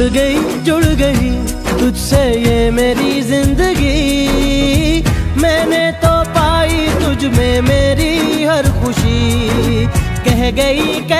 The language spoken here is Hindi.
जुड़ गई जुड़ गई तुझसे ये मेरी ज़िंदगी। मैंने तो पाई तुझ में मेरी हर खुशी। कह गई, कह